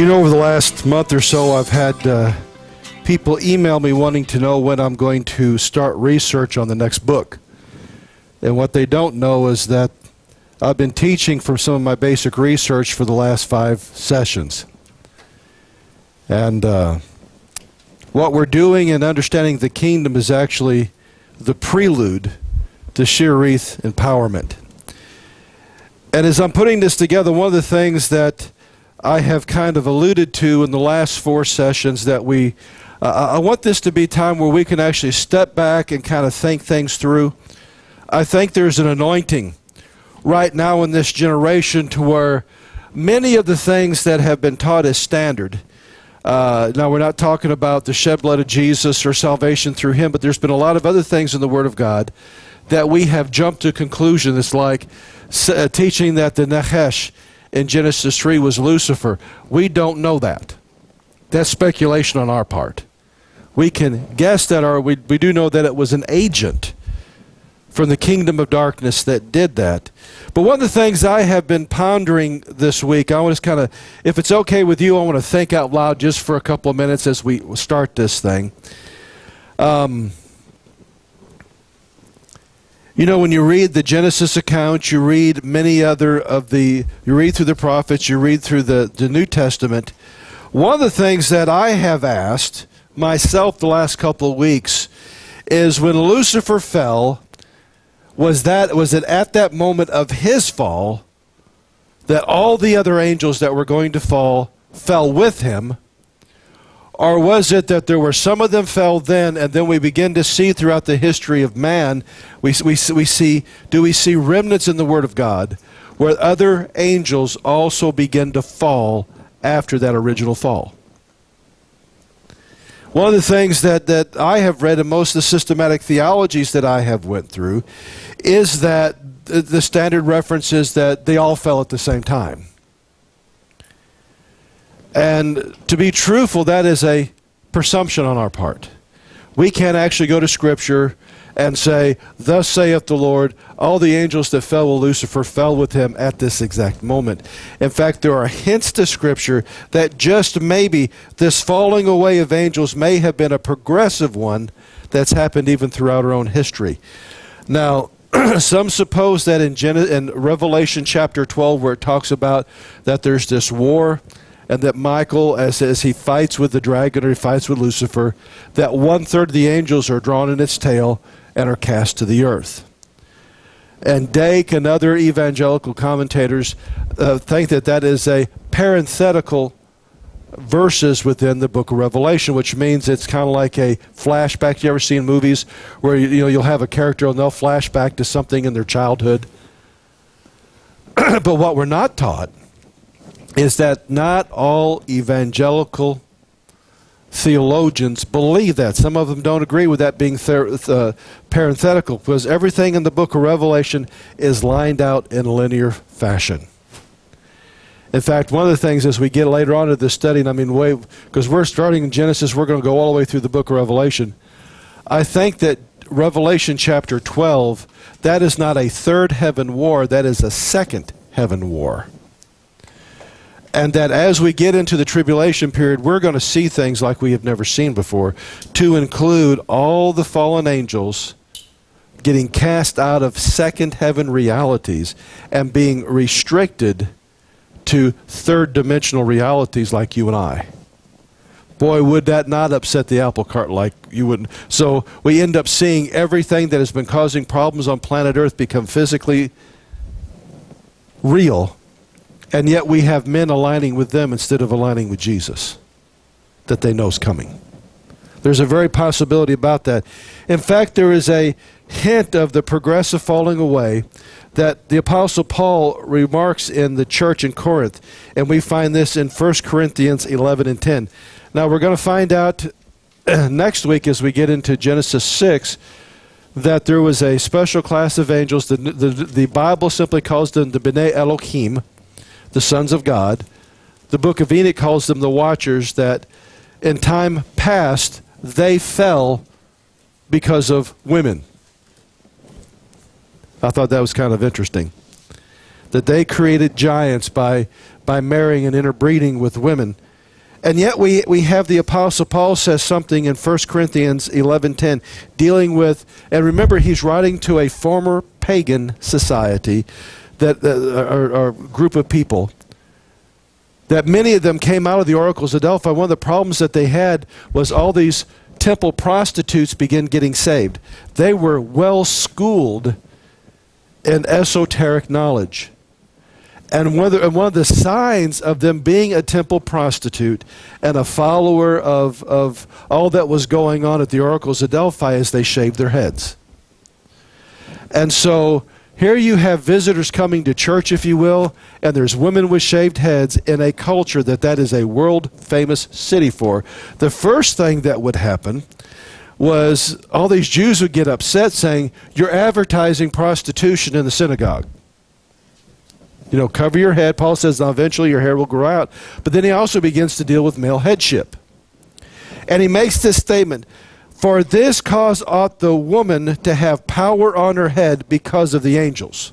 You know, over the last month or so, I've had uh, people email me wanting to know when I'm going to start research on the next book. And what they don't know is that I've been teaching from some of my basic research for the last five sessions. And uh, what we're doing in understanding the kingdom is actually the prelude to Sheerith empowerment. And as I'm putting this together, one of the things that I have kind of alluded to in the last four sessions that we, uh, I want this to be time where we can actually step back and kind of think things through. I think there's an anointing right now in this generation to where many of the things that have been taught as standard. Uh, now, we're not talking about the shed blood of Jesus or salvation through him, but there's been a lot of other things in the Word of God that we have jumped to conclusion. It's like uh, teaching that the Nachash in Genesis 3 was Lucifer. We don't know that. That's speculation on our part. We can guess that, or we, we do know that it was an agent from the kingdom of darkness that did that. But one of the things I have been pondering this week, I want to kind of, if it's okay with you, I want to think out loud just for a couple of minutes as we start this thing. Um, you know, when you read the Genesis account, you read many other of the, you read through the prophets, you read through the, the New Testament. One of the things that I have asked myself the last couple of weeks is when Lucifer fell, was that was it at that moment of his fall that all the other angels that were going to fall fell with him? Or was it that there were some of them fell then, and then we begin to see throughout the history of man, we, we, we see, do we see remnants in the Word of God where other angels also begin to fall after that original fall? One of the things that, that I have read in most of the systematic theologies that I have went through is that the standard reference is that they all fell at the same time. And to be truthful, that is a presumption on our part. We can't actually go to Scripture and say, Thus saith the Lord, all the angels that fell with Lucifer fell with him at this exact moment. In fact, there are hints to Scripture that just maybe this falling away of angels may have been a progressive one that's happened even throughout our own history. Now, some suppose that in, Gen- in Revelation chapter 12, where it talks about that there's this war and that Michael, as, as he fights with the dragon or he fights with Lucifer, that one third of the angels are drawn in its tail and are cast to the earth. And Dake and other evangelical commentators uh, think that that is a parenthetical verses within the book of Revelation, which means it's kind of like a flashback. You ever seen movies where you, you know you'll have a character and they'll flash back to something in their childhood? but what we're not taught is that not all evangelical theologians believe that. Some of them don't agree with that being uh, parenthetical because everything in the book of Revelation is lined out in linear fashion. In fact, one of the things as we get later on to this study, and I mean, way because we're starting in Genesis, we're going to go all the way through the book of Revelation. I think that Revelation chapter 12, that is not a third heaven war, that is a second heaven war and that as we get into the tribulation period, we're going to see things like we have never seen before, to include all the fallen angels getting cast out of second heaven realities and being restricted to third dimensional realities like you and I. Boy, would that not upset the apple cart like you wouldn't. So we end up seeing everything that has been causing problems on planet Earth become physically real and yet we have men aligning with them instead of aligning with Jesus that they know is coming. There's a very possibility about that. In fact, there is a hint of the progressive falling away that the Apostle Paul remarks in the church in Corinth, and we find this in 1 Corinthians 11 and 10. Now, we're going to find out next week as we get into Genesis 6 that there was a special class of angels. The, the, the Bible simply calls them the B'nai Elohim the sons of God. The book of Enoch calls them the watchers that in time past they fell because of women. I thought that was kind of interesting. that they created giants by, by marrying and interbreeding with women. And yet we, we have the Apostle Paul says something in 1 Corinthians 11.10 dealing with, and remember he's writing to a former pagan society, that, uh, group of people, that many of them came out of the oracles of Delphi. One of the problems that they had was all these temple prostitutes began getting saved. They were well schooled in esoteric knowledge. And one, the, and one, of the, signs of them being a temple prostitute and a follower of, of all that was going on at the oracles of Delphi is they shaved their heads. And so here you have visitors coming to church, if you will, and there's women with shaved heads in a culture that that is a world famous city for. The first thing that would happen was all these Jews would get upset saying, You're advertising prostitution in the synagogue. You know, cover your head. Paul says now eventually your hair will grow out. But then he also begins to deal with male headship. And he makes this statement for this cause ought the woman to have power on her head because of the angels.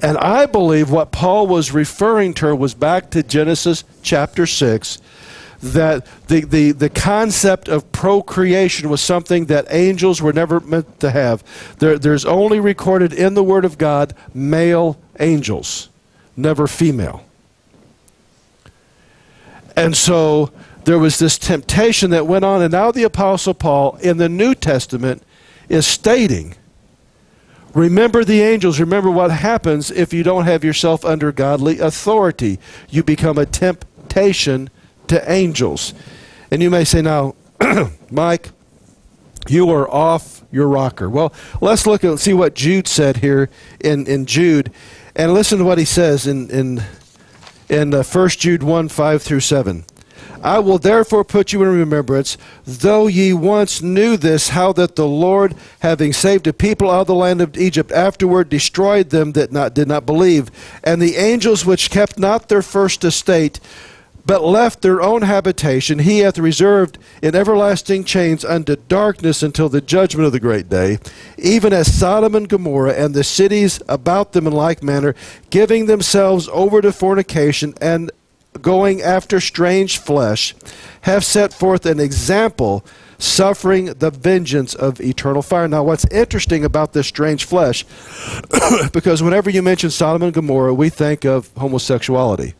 And I believe what Paul was referring to was back to Genesis chapter 6 that the, the, the concept of procreation was something that angels were never meant to have. There, there's only recorded in the Word of God male angels, never female. And so there was this temptation that went on, and now the Apostle Paul in the New Testament is stating remember the angels, remember what happens if you don't have yourself under godly authority. You become a temptation to angels. And you may say, now, Mike, you are off your rocker. Well, let's look and see what Jude said here in, in Jude. And listen to what he says in, in, in uh, 1 Jude 1 5 through 7. I will therefore put you in remembrance, though ye once knew this, how that the Lord, having saved a people out of the land of Egypt, afterward destroyed them that not, did not believe. And the angels which kept not their first estate, but left their own habitation, he hath reserved in everlasting chains unto darkness until the judgment of the great day, even as Sodom and Gomorrah and the cities about them in like manner, giving themselves over to fornication and going after strange flesh, have set forth an example, suffering the vengeance of eternal fire. Now, what's interesting about this strange flesh, because whenever you mention Sodom and Gomorrah, we think of homosexuality.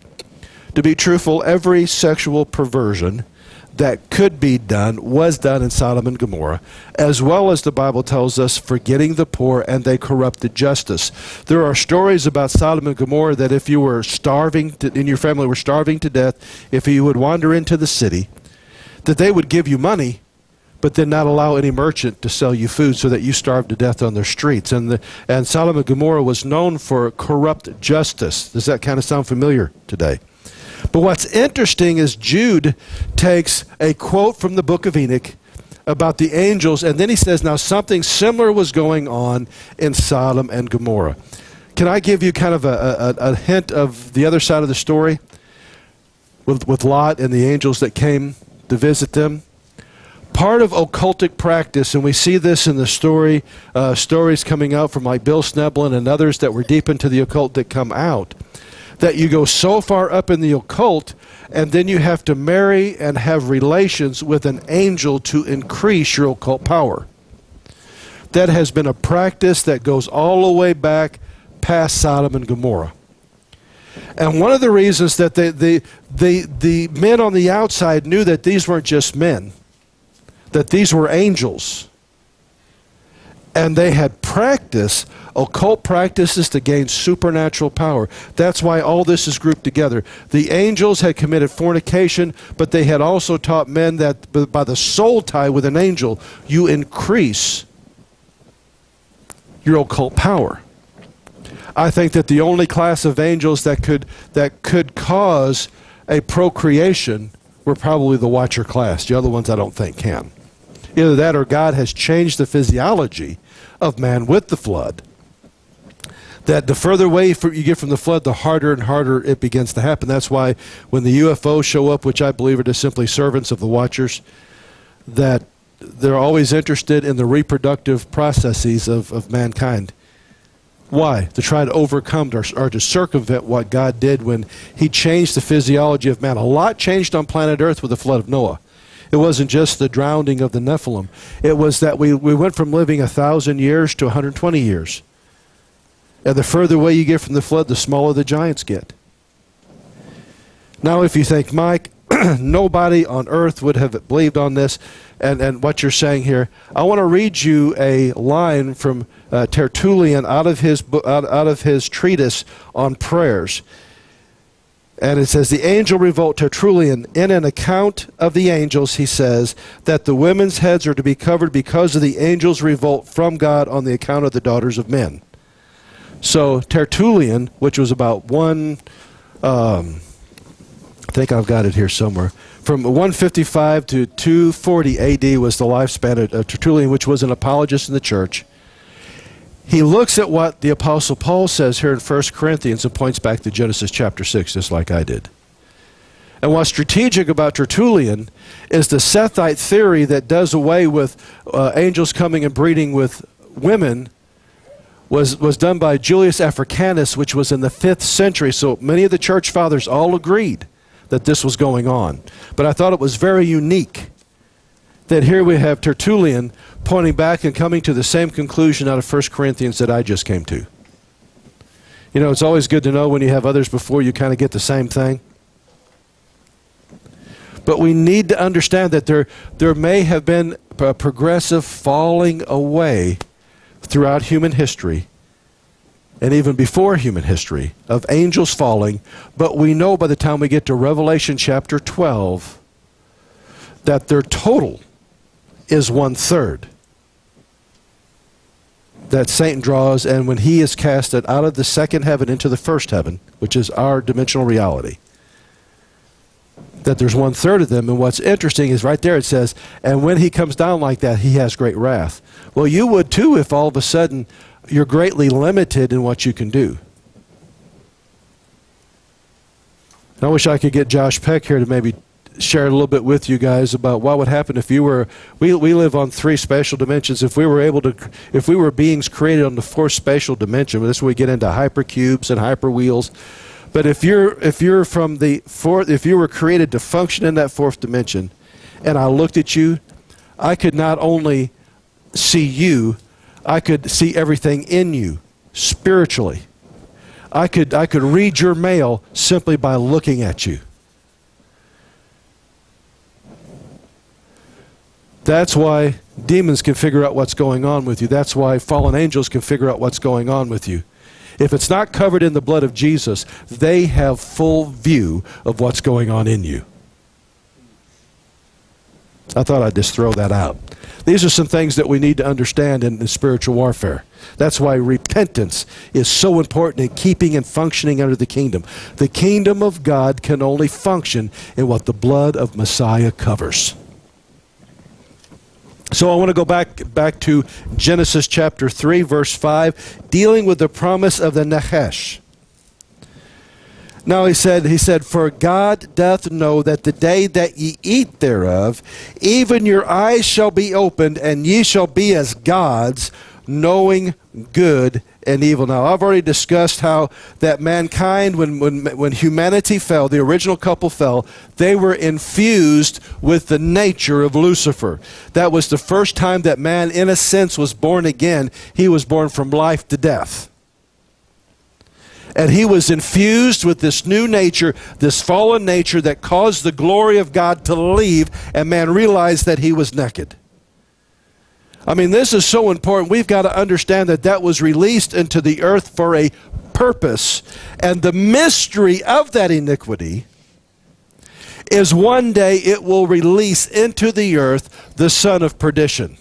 To be truthful, every sexual perversion that could be done was done in Sodom and Gomorrah, as well as the Bible tells us, forgetting the poor and they corrupted justice. There are stories about Sodom and Gomorrah that if you were starving, to, and your family were starving to death, if you would wander into the city, that they would give you money, but then not allow any merchant to sell you food so that you starved to death on their streets. And, the, and Sodom and Gomorrah was known for corrupt justice. Does that kind of sound familiar today? But what's interesting is Jude takes a quote from the book of Enoch about the angels, and then he says, Now something similar was going on in Sodom and Gomorrah. Can I give you kind of a, a, a hint of the other side of the story with, with Lot and the angels that came to visit them? part of occultic practice, and we see this in the story, uh, stories coming out from like Bill Schnoebelen and others that were deep into the occult that come out, that you go so far up in the occult and then you have to marry and have relations with an angel to increase your occult power. That has been a practice that goes all the way back past Sodom and Gomorrah. And one of the reasons that the, the, the, the men on the outside knew that these weren't just men, that these were angels. And they had practice occult practices to gain supernatural power. That's why all this is grouped together. The angels had committed fornication, but they had also taught men that by the soul tie with an angel, you increase your occult power. I think that the only class of angels that could that could cause a procreation were probably the watcher class. The other ones I don't think can. Either that or God has changed the physiology of man with the flood that the further away you get from the flood, the harder and harder it begins to happen. That's why when the UFOs show up, which I believe are just simply servants of the watchers, that they're always interested in the reproductive processes of, of mankind. Why? To try to overcome or, or, to circumvent what God did when He changed the physiology of man. A lot changed on planet Earth with the flood of Noah. It wasn't just the drowning of the Nephilim, it was that we, we went from living a thousand years to 120 years. And the further away you get from the flood, the smaller the giants get. Now, if you think, Mike, nobody on earth would have believed on this and, and what you're saying here, I want to read you a line from uh, Tertullian out of, his, out, out of his treatise on prayers. And it says, The angel revolt Tertullian, in an account of the angels, he says that the women's heads are to be covered because of the angels' revolt from God on the account of the daughters of men. So Tertullian, which was about one, um, I think I've got it here somewhere, from 155 to 240 AD was the lifespan of, of Tertullian, which was an apologist in the church. He looks at what the Apostle Paul says here in 1 Corinthians and points back to Genesis chapter 6, just like I did. And what's strategic about Tertullian is the Sethite theory that does away with uh, angels coming and breeding with women was, was done by Julius Africanus, which was in the 5th century. So many of the church fathers all agreed that this was going on. But I thought it was very unique that here we have Tertullian pointing back and coming to the same conclusion out of 1 Corinthians that I just came to. You know, it's always good to know when you have others before you kind of get the same thing. But we need to understand that there, there may have been a progressive falling away throughout human history and even before human history of angels falling, but we know by the time we get to Revelation chapter 12 that their total is one third that Satan draws, and when he is casted out of the second heaven into the first heaven, which is our dimensional reality, that there's one third of them. And what's interesting is right there it says, and when he comes down like that, he has great wrath. Well, you would too if all of a sudden you're greatly limited in what you can do. I wish I could get Josh Peck here to maybe share a little bit with you guys about what would happen if you were we, we live on three spatial dimensions. If we were able to if we were beings created on the fourth spatial dimension this is when we get into hypercubes and hyperwheels. But if you're if you're from the fourth if you were created to function in that fourth dimension and i looked at you i could not only see you i could see everything in you spiritually. I could i could read your mail simply by looking at you That's why demons can figure out what's going on with you. That's why fallen angels can figure out what's going on with you. If it's not covered in the blood of Jesus, they have full view of what's going on in you. I thought I'd just throw that out. These are some things that we need to understand in, in spiritual warfare. That's why repentance is so important in keeping and functioning under the kingdom. The kingdom of God can only function in what the blood of Messiah covers. So I want to go back back to Genesis chapter 3 verse 5 dealing with the promise of the Nachash. Now he said he said for God doth know that the day that ye eat thereof even your eyes shall be opened and ye shall be as gods knowing good and evil. Now, I've already discussed how that mankind, when, when, when humanity fell, the original couple fell, they were infused with the nature of Lucifer. That was the first time that man, in a sense, was born again. He was born from life to death. And he was infused with this new nature, this fallen nature that caused the glory of God to leave, and man realized that he was naked. I mean, this is so important. We've got to understand that that was released into the earth for a purpose. And the mystery of that iniquity is one day it will release into the earth the son of perdition.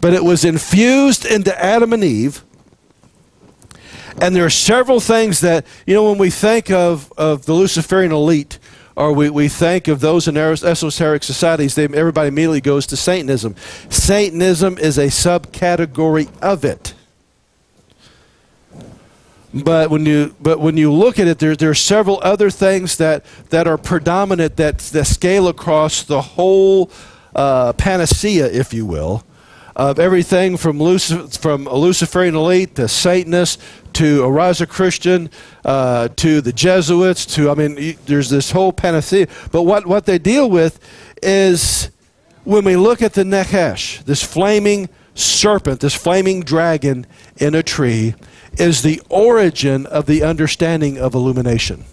But it was infused into Adam and Eve. And there are several things that, you know, when we think of, of the Luciferian elite, or we, we think of those in esoteric societies, they, everybody immediately goes to Satanism. Satanism is a subcategory of it. But when you but when you look at it, there there are several other things that that are predominant that that scale across the whole uh, panacea, if you will, of everything from, Lucif- from a Luciferian elite to Satanists to a Christian, uh, to the Jesuits to, I mean, there's this whole panacea. But what, what they deal with is when we look at the Nachash, this flaming serpent, this flaming dragon in a tree, is the origin of the understanding of illumination.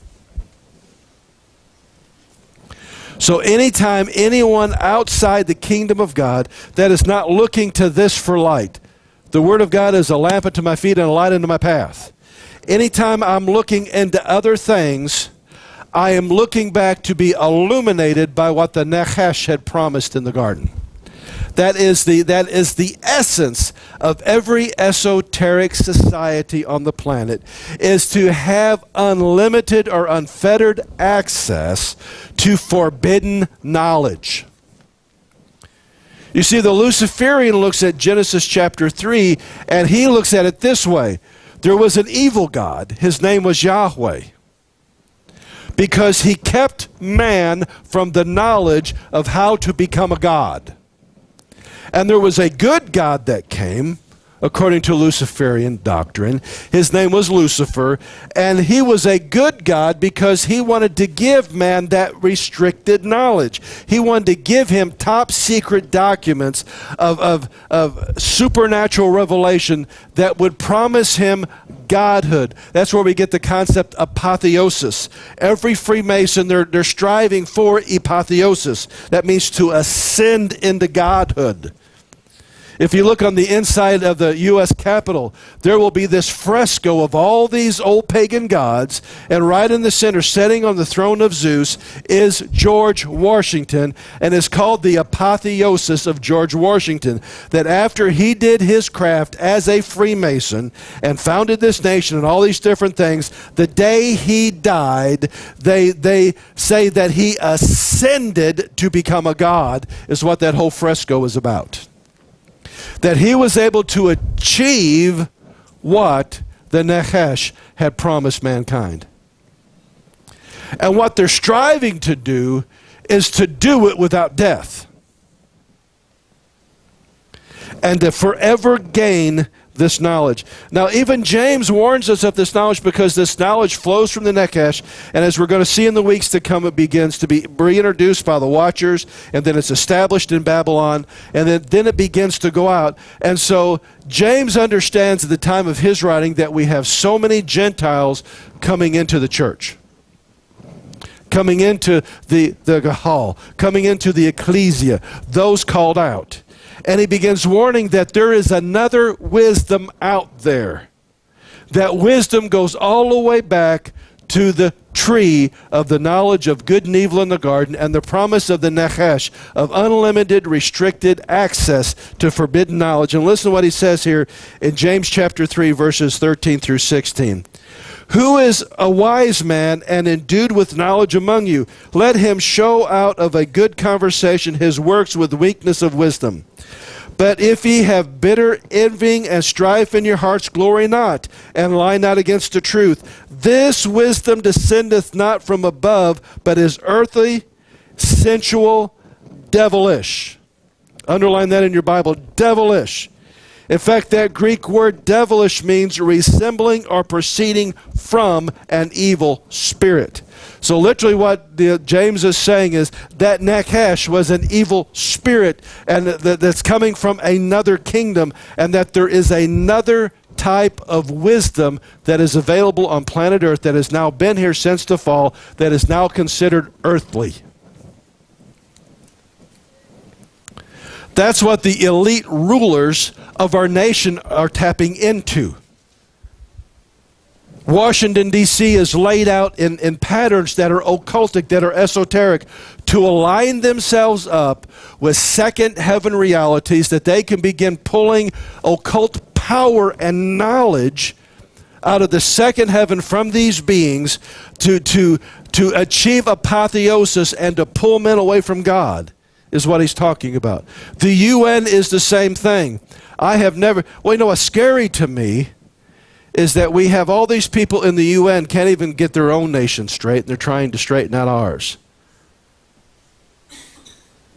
So, anytime anyone outside the kingdom of God that is not looking to this for light, the Word of God is a lamp unto my feet and a light unto my path. Anytime I'm looking into other things, I am looking back to be illuminated by what the Nachash had promised in the garden. That is the, that is the essence of every esoteric society on the planet, is to have unlimited or unfettered access to forbidden knowledge. You see, the Luciferian looks at Genesis chapter 3, and he looks at it this way. There was an evil God. His name was Yahweh because he kept man from the knowledge of how to become a God. And there was a good God that came, according to Luciferian doctrine. His name was Lucifer, and he was a good God because he wanted to give man that restricted knowledge. He wanted to give him top secret documents of, of, of supernatural revelation that would promise him godhood. That's where we get the concept apotheosis. Every Freemason, they're, they're striving for apotheosis. That means to ascend into godhood. If you look on the inside of the U.S. Capitol, there will be this fresco of all these old pagan gods, and right in the center, sitting on the throne of Zeus, is George Washington, and is called the apotheosis of George Washington. That after he did his craft as a Freemason and founded this nation and all these different things, the day he died, they, they say that he ascended to become a god, is what that whole fresco is about that he was able to achieve what the Nachash had promised mankind. And what they're striving to do is to do it without death. And to forever gain this knowledge. Now, even James warns us of this knowledge because this knowledge flows from the Nachash, and as we're going to see in the weeks to come, it begins to be reintroduced by the Watchers, and then it's established in Babylon, and then, then it begins to go out. And so, James understands at the time of his writing that we have so many Gentiles coming into the church coming into the, the Qahal, coming into the ecclesia, those called out and he begins warning that there is another wisdom out there. That wisdom goes all the way back to the tree of the knowledge of good and evil in the garden and the promise of the Nachash of unlimited, restricted access to forbidden knowledge. And listen to what he says here in James chapter 3, verses 13 through 16. Who is a wise man and endued with knowledge among you? Let him show out of a good conversation his works with weakness of wisdom. But if ye have bitter envying and strife in your hearts, glory not, and lie not against the truth. This wisdom descendeth not from above, but is earthly, sensual, devilish. Underline that in your Bible devilish. In fact, that Greek word devilish means resembling or proceeding from an evil spirit. So literally what the, James is saying is that Nachash was an evil spirit and that, that's coming from another kingdom and that there is another type of wisdom that is available on planet Earth that has now been here since the fall that is now considered earthly. That's what the elite rulers of our nation are tapping into. Washington, D.C. is laid out in, in patterns that are occultic, that are esoteric, to align themselves up with second heaven realities that they can begin pulling occult power and knowledge out of the second heaven from these beings to, to, to achieve apotheosis and to pull men away from God, is what he's talking about. The UN is the same thing. I have never, well, you know what's scary to me? is that we have all these people in the UN can't even get their own nation straight, and they're trying to straighten out ours.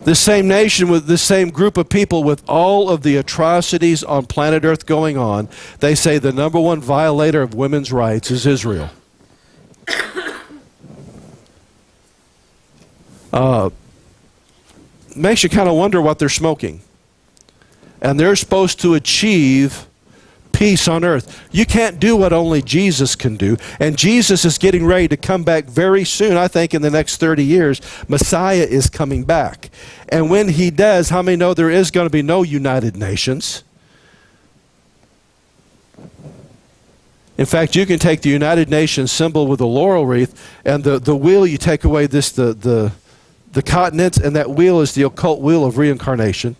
This same nation with this same group of people with all of the atrocities on planet Earth going on, they say the number one violator of women's rights is Israel. Uh, makes you kind of wonder what they're smoking. And they're supposed to achieve peace on earth. You can't do what only Jesus can do. And Jesus is getting ready to come back very soon. I think in the next 30 years, Messiah is coming back. And when he does, how many know there is going to be no United Nations? In fact, you can take the United Nations symbol with a laurel wreath, and the, the wheel, you take away this, the, the, the continents, and that wheel is the occult wheel of reincarnation.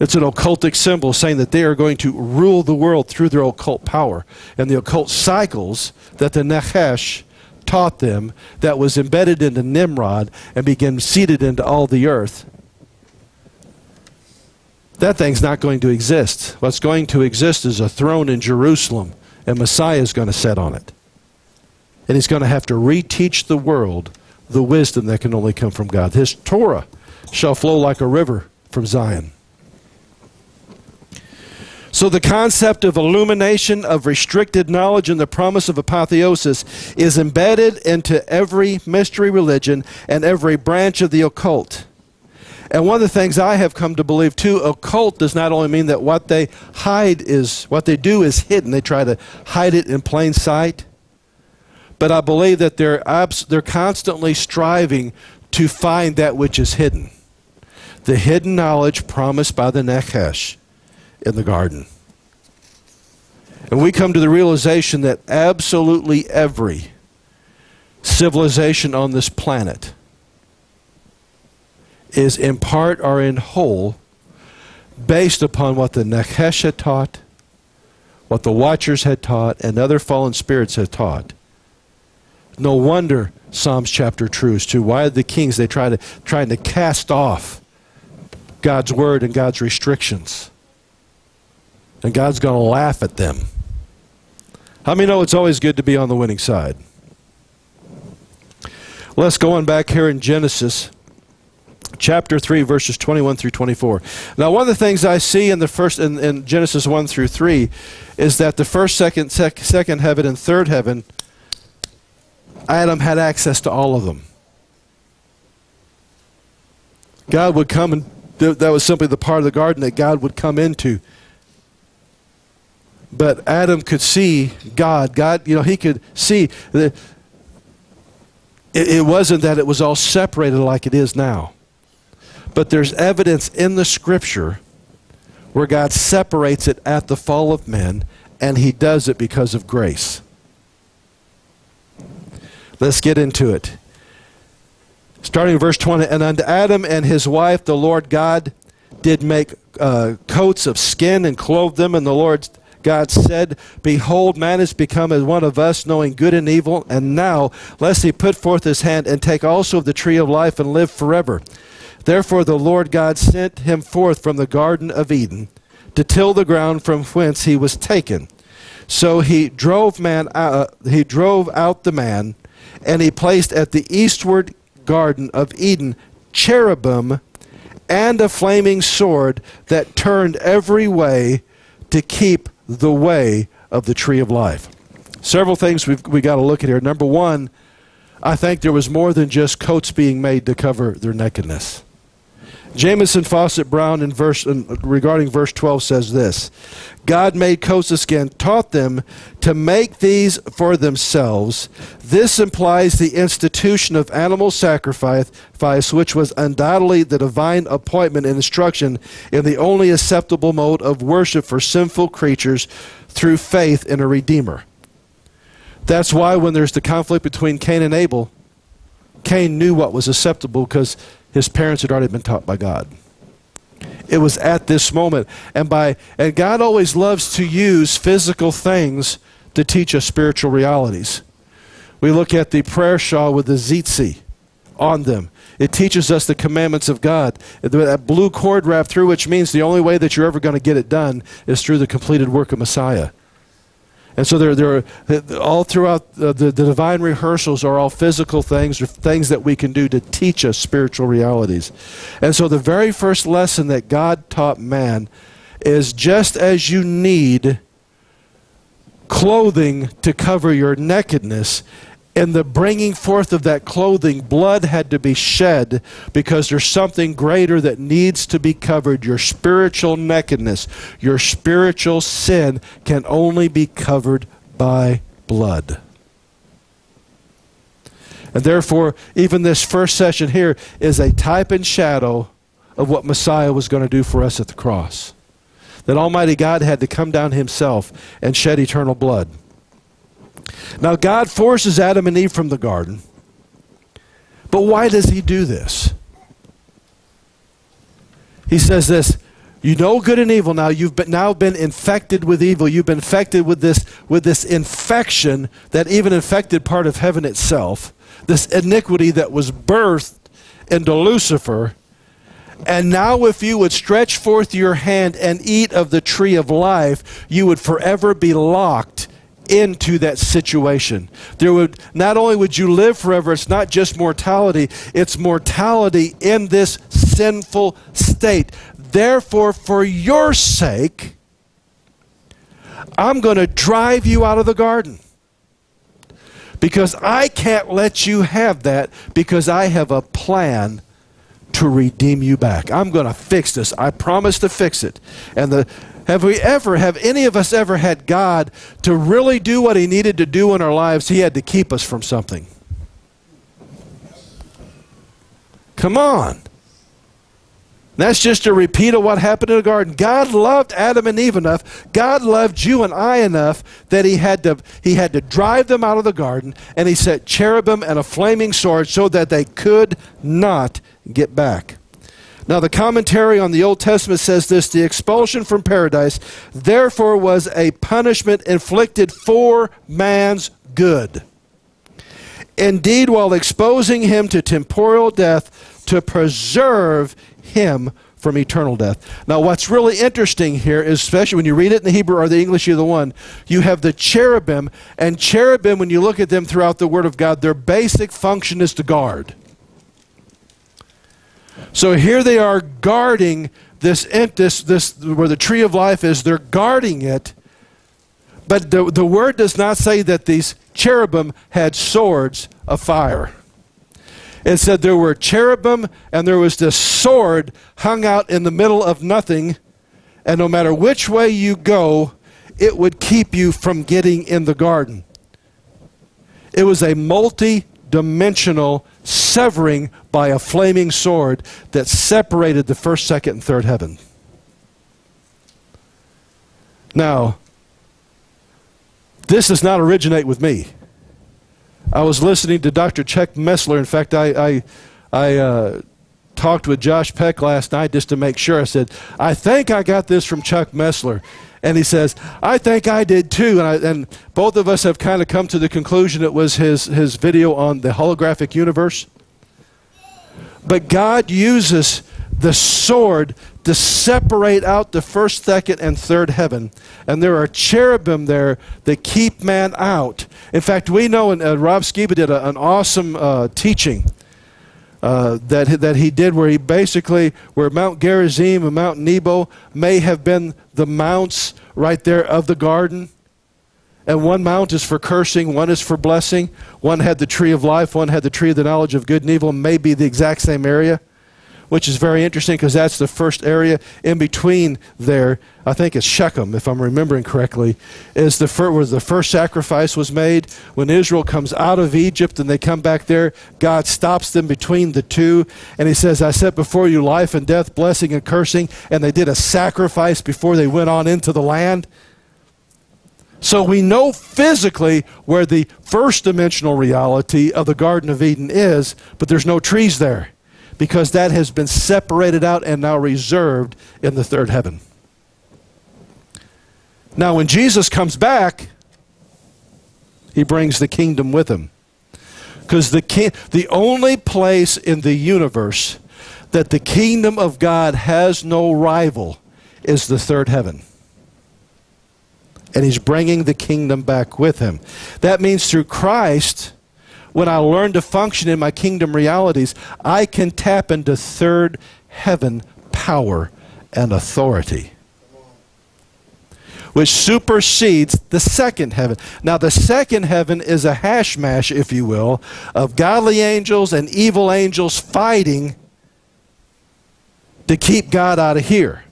It's an occultic symbol saying that they are going to rule the world through their occult power. And the occult cycles that the Nachash taught them that was embedded into Nimrod and began seeded into all the earth. That thing's not going to exist. What's going to exist is a throne in Jerusalem, and Messiah is going to sit on it. And he's going to have to reteach the world the wisdom that can only come from God. His Torah shall flow like a river from Zion. So the concept of illumination, of restricted knowledge, and the promise of apotheosis is embedded into every mystery religion and every branch of the occult. And one of the things I have come to believe too, occult does not only mean that what they hide is, what they do is hidden. They try to hide it in plain sight. But I believe that they're, they're constantly striving to find that which is hidden. The hidden knowledge promised by the Nachash in the garden. And we come to the realization that absolutely every civilization on this planet is in part or in whole based upon what the Nachash had taught, what the Watchers had taught, and other fallen spirits had taught. No wonder Psalms chapter true is true. Why are the kings they try to trying to cast off God's word and God's restrictions? and God's going to laugh at them. How many know it's always good to be on the winning side? Let's go on back here in Genesis chapter 3 verses 21 through 24 now one of the things i see in the first in, in genesis 1 through 3 is that the first second sec, second heaven and third heaven adam had access to all of them god would come and that was simply the part of the garden that god would come into but Adam could see God. God, you know, he could see that it, it wasn't that it was all separated like it is now. But there's evidence in the scripture where God separates it at the fall of men, and he does it because of grace. Let's get into it. Starting verse 20, and unto Adam and his wife the Lord God did make uh, coats of skin and clothe them, and the Lord God said, Behold, man is become as one of us, knowing good and evil. And now, lest he put forth his hand and take also of the tree of life and live forever. Therefore, the Lord God sent him forth from the Garden of Eden to till the ground from whence he was taken. So he drove man out, uh, he drove out the man, and he placed at the eastward garden of Eden cherubim and a flaming sword that turned every way to keep the way of the tree of life. Several things we've we got to look at here. Number one, I think there was more than just coats being made to cover their nakedness. Jamieson Fausset Brown in verse in, regarding verse 12 says this God made coats of skin, taught them to make these for themselves. This implies the institution of animal sacrifice, which was undoubtedly the divine appointment and instruction in the only acceptable mode of worship for sinful creatures through faith in a Redeemer. That's why when there's the conflict between Cain and Abel, Cain knew what was acceptable because his parents had already been taught by God. It was at this moment. And by and God always loves to use physical things to teach us spiritual realities. We look at the prayer shawl with the tzitzi on them. It teaches us the commandments of God. That blue cord wrapped through, which means the only way that you're ever going to get it done is through the completed work of Messiah. And so they're, they're all throughout the, the, the divine rehearsals are all physical things or things that we can do to teach us spiritual realities. And so the very first lesson that God taught man is just as you need clothing to cover your nakedness, in the bringing forth of that clothing, blood had to be shed because there's something greater that needs to be covered. Your spiritual nakedness, your spiritual sin can only be covered by blood. And therefore, even this first session here is a type and shadow of what Messiah was going to do for us at the cross. That Almighty God had to come down Himself and shed eternal blood. Now, God forces Adam and Eve from the garden. But why does he do this? He says this you know good and evil now you've been, now been infected with evil you've been infected with this with this infection that even infected part of heaven itself this iniquity that was birthed into lucifer and now if you would stretch forth your hand and eat of the tree of life you would forever be locked into that situation. There would not only would you live forever, it's not just mortality, it's mortality in this sinful state. Therefore, for your sake, I'm going to drive you out of the garden. Because I can't let you have that because I have a plan to redeem you back. I'm going to fix this. I promise to fix it. And the have we ever, have any of us ever had God to really do what He needed to do in our lives? He had to keep us from something. Come on. That's just a repeat of what happened in the garden. God loved Adam and Eve enough. God loved you and I enough that he had to he had to drive them out of the garden and he set cherubim and a flaming sword so that they could not get back. Now, the commentary on the Old Testament says this the expulsion from paradise, therefore, was a punishment inflicted for man's good. Indeed, while exposing him to temporal death to preserve him from eternal death. Now, what's really interesting here is, especially when you read it in the Hebrew or the English, either one, you have the cherubim, and cherubim, when you look at them throughout the Word of God, their basic function is to guard. So here they are guarding this, this, this where the tree of life is, they're guarding it. But the, the word does not say that these cherubim had swords of fire. It said there were cherubim and there was this sword hung out in the middle of nothing. And no matter which way you go, it would keep you from getting in the garden. It was a multi dimensional severing by a flaming sword that separated the first, second, and third heaven. Now, this does not originate with me. I was listening to Dr. Chuck Missler. In fact, I, I, I uh, talked with Josh Peck last night just to make sure. I said, I think I got this from Chuck Missler. And he says, I think I did too. And, I, and both of us have kind of come to the conclusion it was his, his video on the holographic universe. But God uses the sword to separate out the first, second, and third heaven. And there are cherubim there that keep man out. In fact, we know, and uh, Rob Skiba did a, an awesome uh, teaching uh, that, that he did where he basically, where Mount Gerizim and Mount Nebo may have been the mounts right there of the garden. And one mount is for cursing, one is for blessing. One had the tree of life, one had the tree of the knowledge of good and evil, may be the exact same area which is very interesting because that's the first area in between there. I think it's Shechem, if I'm remembering correctly, is the first, where the first sacrifice was made. When Israel comes out of Egypt and they come back there, God stops them between the two, and He says, "I set before you life and death, blessing and cursing." And they did a sacrifice before they went on into the land. So we know physically where the first dimensional reality of the Garden of Eden is, but there's no trees there because that has been separated out and now reserved in the third heaven. Now, when Jesus comes back, he brings the kingdom with him. Because the, ki- the only place in the universe that the kingdom of God has no rival is the third heaven. and he's bringing the kingdom back with him. That means through Christ, when I learn to function in my kingdom realities, I can tap into third heaven power and authority which supersedes the second heaven. Now, the second heaven is a hash mash, if you will, of godly angels and evil angels fighting to keep God out of here.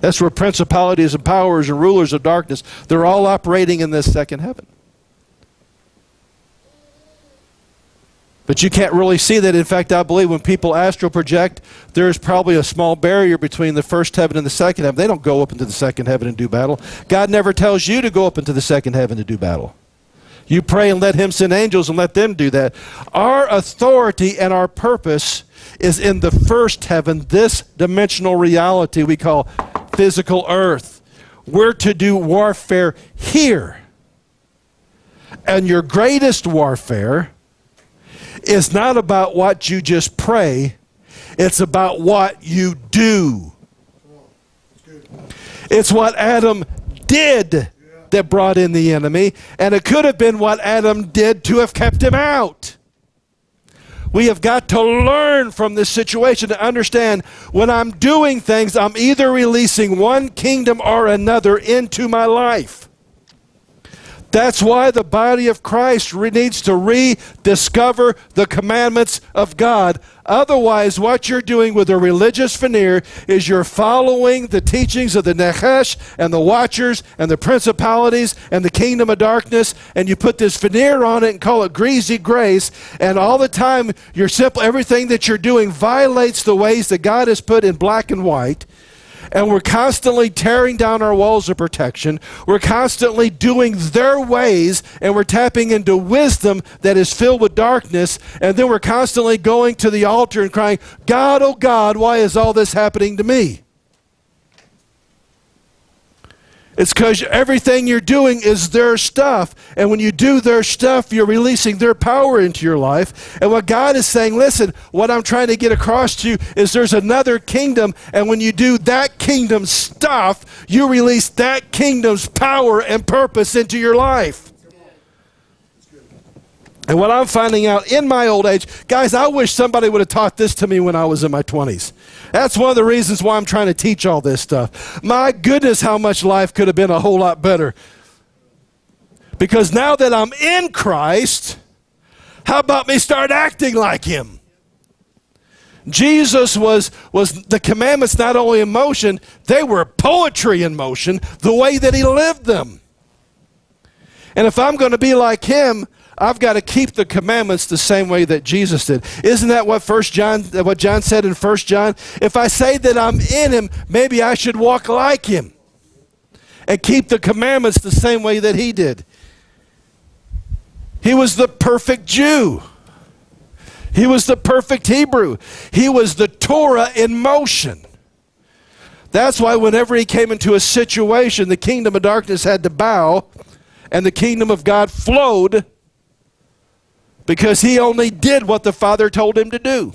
That's where principalities and powers and rulers of darkness, they're all operating in this second heaven. But you can't really see that. In fact, I believe when people astral project, there's probably a small barrier between the first heaven and the second heaven. They don't go up into the second heaven and do battle. God never tells you to go up into the second heaven to do battle. You pray and let Him send angels and let them do that. Our authority and our purpose is in the first heaven, this dimensional reality we call physical earth. We're to do warfare here. And your greatest warfare is not about what you just pray, it's about what you do. It's what Adam did that brought in the enemy, and it could have been what Adam did to have kept him out. We have got to learn from this situation to understand when I'm doing things, I'm either releasing one kingdom or another into my life. That's why the body of Christ needs to rediscover the commandments of God. Otherwise, what you're doing with a religious veneer is you're following the teachings of the Nachash and the Watchers and the principalities and the kingdom of darkness, and you put this veneer on it and call it greasy grace, and all the time you're simple everything that you're doing violates the ways that God has put in black and white and we're constantly tearing down our walls of protection. We're constantly doing their ways, and we're tapping into wisdom that is filled with darkness. And then we're constantly going to the altar and crying, God, oh God, why is all this happening to me? It's because everything you're doing is their stuff. And when you do their stuff, you're releasing their power into your life. And what God is saying, listen, what I'm trying to get across to you is there's another kingdom. And when you do that kingdom's stuff, you release that kingdom's power and purpose into your life. And what I'm finding out in my old age, guys, I wish somebody would have taught this to me when I was in my 20s. That's one of the reasons why I'm trying to teach all this stuff. My goodness, how much life could have been a whole lot better. Because now that I'm in Christ, how about me start acting like Him? Jesus was, was the commandments not only in motion, they were poetry in motion, the way that He lived them. And if I'm going to be like Him, I've got to keep the commandments the same way that Jesus did. Isn't that what First John what John said in First John? If I say that I'm in him, maybe I should walk like him and keep the commandments the same way that he did. He was the perfect Jew. He was the perfect Hebrew. He was the Torah in motion. That's why whenever he came into a situation, the kingdom of darkness had to bow and the kingdom of God flowed because he only did what the Father told him to do.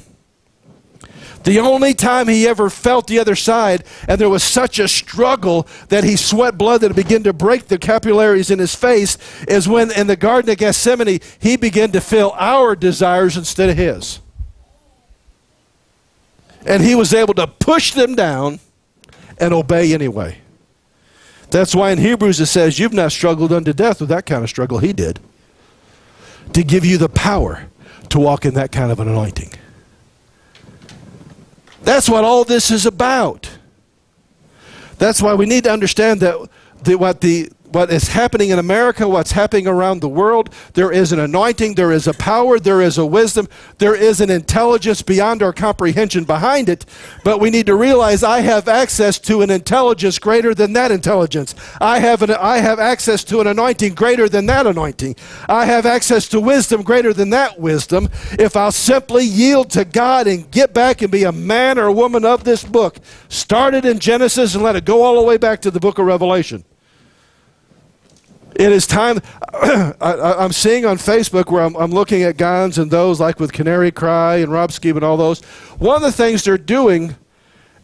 The only time he ever felt the other side, and there was such a struggle that he sweat blood that began to break the capillaries in his face, is when in the Garden of Gethsemane he began to feel our desires instead of his. And he was able to push them down and obey anyway. That's why in Hebrews it says, You've not struggled unto death with that kind of struggle he did to give you the power to walk in that kind of an anointing. That's what all this is about. That's why we need to understand that what the what is happening in America, what's happening around the world. There is an anointing, there is a power, there is a wisdom, there is an intelligence beyond our comprehension behind it. But we need to realize I have access to an intelligence greater than that intelligence. I have, an, I have access to an anointing greater than that anointing. I have access to wisdom greater than that wisdom. If I'll simply yield to God and get back and be a man or a woman of this book, started in Genesis and let it go all the way back to the book of Revelation. It is time. I, am seeing on Facebook where I'm, I'm, looking at guns and those like with Canary Cry and Rob Skiba and all those. One of the things they're doing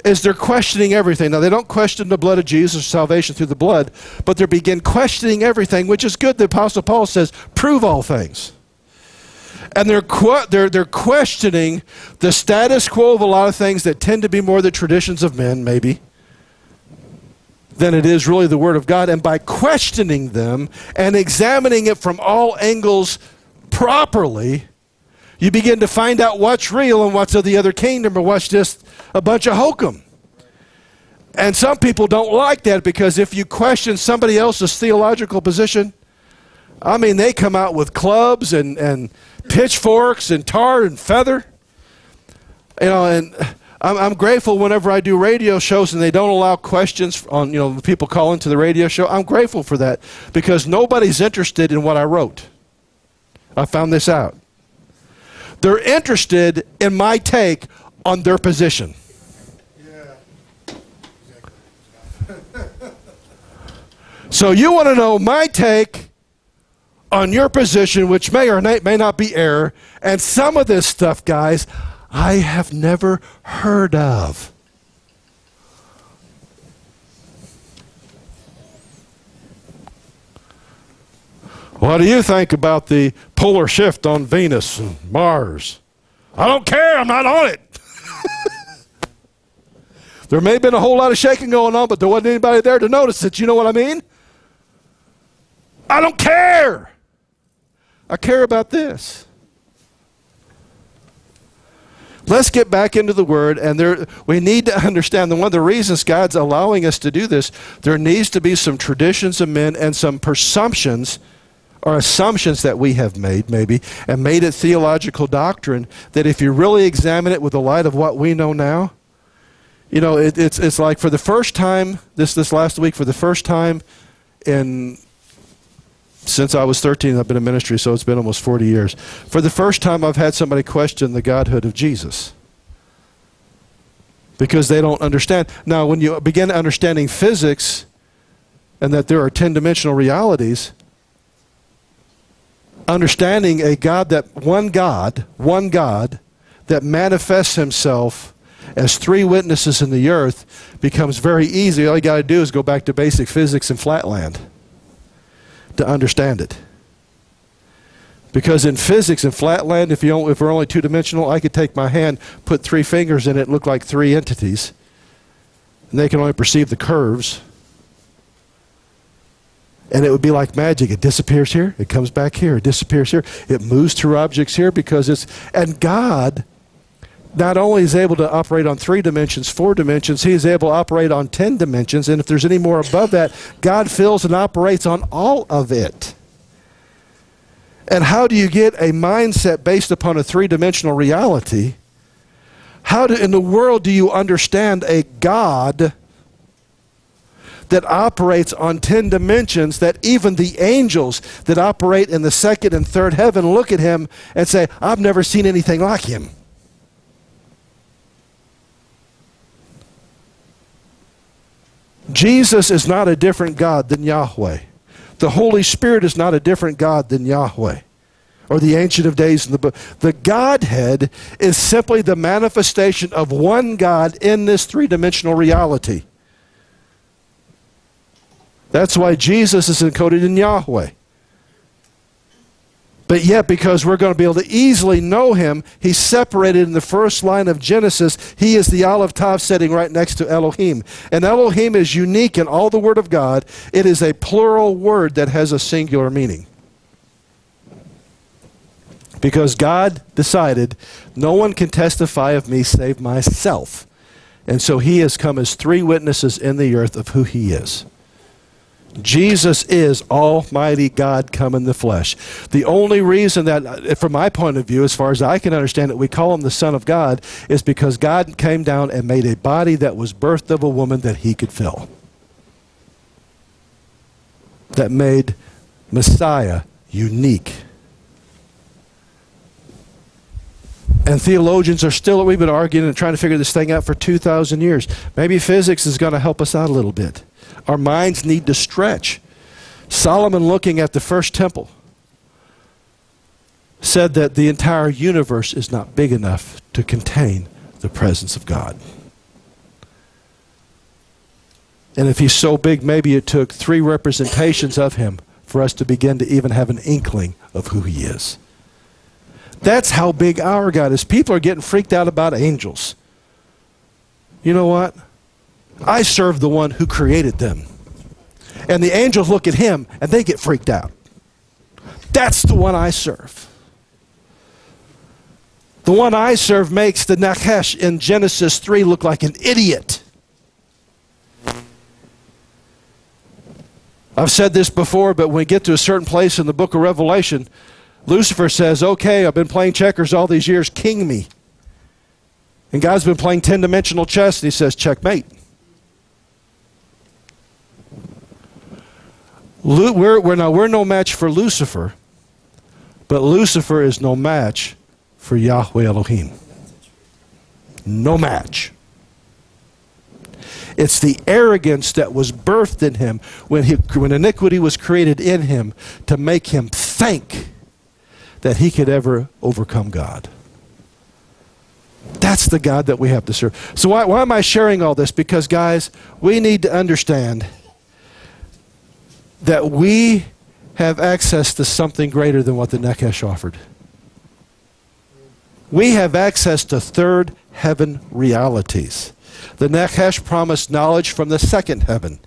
is they're questioning everything. Now, they don't question the blood of Jesus, salvation through the blood, but they begin questioning everything, which is good. The Apostle Paul says, prove all things. And they're, they're, they're questioning the status quo of a lot of things that tend to be more the traditions of men, maybe, than it is really the Word of God. And by questioning them and examining it from all angles properly, you begin to find out what's real and what's of the other kingdom or what's just a bunch of hokum. And some people don't like that because if you question somebody else's theological position, I mean, they come out with clubs and, and pitchforks and tar and feather. You know, and I'm, I'm grateful whenever I do radio shows and they don't allow questions on, you know, people call into the radio show. I'm grateful for that because nobody's interested in what I wrote. I found this out. They're interested in my take on their position. so you want to know my take on your position, which may or may not be error, and some of this stuff, guys, I have never heard of. What do you think about the polar shift on Venus and Mars? I don't care. I'm not on it. there may have been a whole lot of shaking going on, but there wasn't anybody there to notice it. You know what I mean? I don't care. I care about this. Let's get back into the Word, and there, we need to understand that one of the reasons God's allowing us to do this, there needs to be some traditions of men and some presumptions or assumptions that we have made, maybe, and made it theological doctrine that if you really examine it with the light of what we know now, you know, it, it's, it's like for the first time, this, this last week, for the first time in since I was 13, I've been in ministry, so it's been almost 40 years. For the first time, I've had somebody question the godhood of Jesus because they don't understand. Now, when you begin understanding physics and that there are 10 dimensional realities, understanding a God that one God, one God that manifests himself as three witnesses in the earth becomes very easy. All you got to do is go back to basic physics and flatland to understand it. Because in physics, in flatland, if, you if we're only two dimensional, I could take my hand, put three fingers in it, look like three entities, and they can only perceive the curves and it would be like magic. It disappears here, it comes back here, it disappears here, it moves through objects here because it's, and God not only is able to operate on three dimensions, four dimensions, He is able to operate on ten dimensions, and if there's any more above that, God fills and operates on all of it. And how do you get a mindset based upon a three dimensional reality? How do, in the world do you understand a God? that operates on 10 dimensions that even the angels that operate in the second and third heaven look at him and say, I've never seen anything like him. Jesus is not a different God than Yahweh. The Holy Spirit is not a different God than Yahweh or the Ancient of Days in the book. The Godhead is simply the manifestation of one God in this three dimensional reality. That's why Jesus is encoded in Yahweh. But yet, because we're going to be able to easily know him, he's separated in the first line of Genesis. He is the Aleph Tav setting right next to Elohim. And Elohim is unique in all the Word of God. It is a plural word that has a singular meaning. Because God decided, no one can testify of me save myself. And so he has come as three witnesses in the earth of who he is. Jesus is Almighty God come in the flesh. The only reason that, uh, from my point of view, as far as I can understand it, we call him the Son of God is because God came down and made a body that was birthed of a woman that he could fill. That made Messiah unique. And theologians are still, we've been arguing and trying to figure this thing out for 2,000 years. Maybe physics is going to help us out a little bit. Our minds need to stretch. Solomon, looking at the first temple, said that the entire universe is not big enough to contain the presence of God. And if he's so big, maybe it took three representations of him for us to begin to even have an inkling of who he is. That's how big our God is. People are getting freaked out about angels. You know what? I serve the one who created them. And the angels look at him and they get freaked out. That's the one I serve. The one I serve makes the Nachash in Genesis 3 look like an idiot. I've said this before, but when we get to a certain place in the book of Revelation, Lucifer says, Okay, I've been playing checkers all these years, king me. And God's been playing 10 dimensional chess, and he says, Checkmate. We're, we're, now, we're no match for Lucifer, but Lucifer is no match for Yahweh Elohim. No match. It's the arrogance that was birthed in him when, he, when iniquity was created in him to make him think that he could ever overcome God. That's the God that we have to serve. So, why, why am I sharing all this? Because, guys, we need to understand that we have access to something greater than what the Nachash offered. We have access to third heaven realities. The Nachash promised knowledge from the second heaven.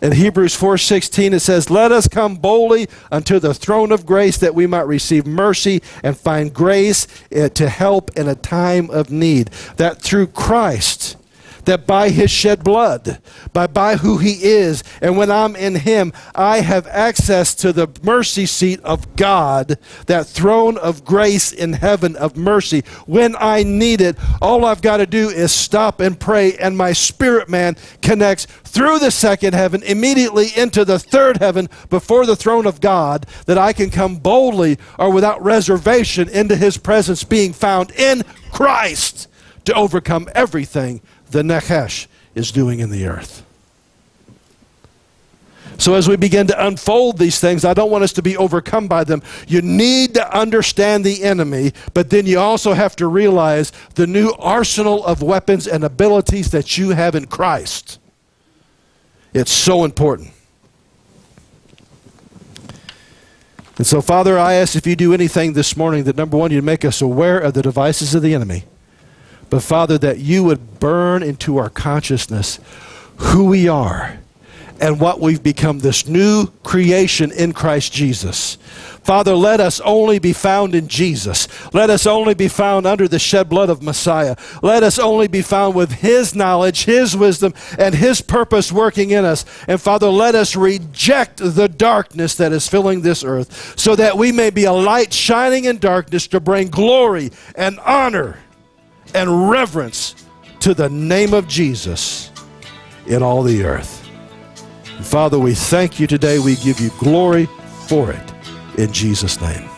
In Hebrews 4:16 it says, "Let us come boldly unto the throne of grace that we might receive mercy and find grace eh, to help in a time of need." That through Christ that by his shed blood, by, by who he is, and when I'm in him, I have access to the mercy seat of God, that throne of grace in heaven of mercy. When I need it, all I've got to do is stop and pray, and my spirit man connects through the second heaven immediately into the third heaven before the throne of God, that I can come boldly or without reservation into his presence, being found in Christ to overcome everything the Nachash is doing in the earth. So, as we begin to unfold these things, I don't want us to be overcome by them. You need to understand the enemy, but then you also have to realize the new arsenal of weapons and abilities that you have in Christ. It's so important. And so, Father, I ask if you do anything this morning that number one, you make us aware of the devices of the enemy. But Father, that you would burn into our consciousness who we are and what we've become this new creation in Christ Jesus. Father, let us only be found in Jesus. Let us only be found under the shed blood of Messiah. Let us only be found with His knowledge, His wisdom, and His purpose working in us. And Father, let us reject the darkness that is filling this earth so that we may be a light shining in darkness to bring glory and honor and reverence to the name of Jesus in all the earth. Father, we thank you today. We give you glory for it in Jesus' name.